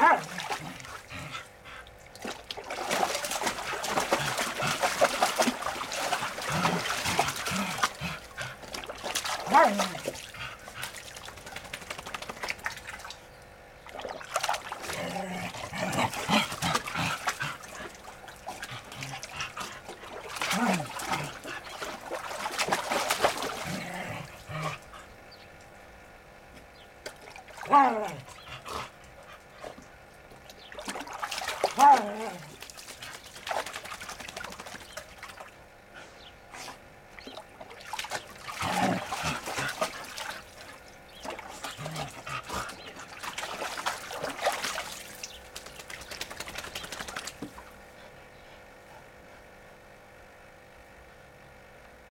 All right. Hàng.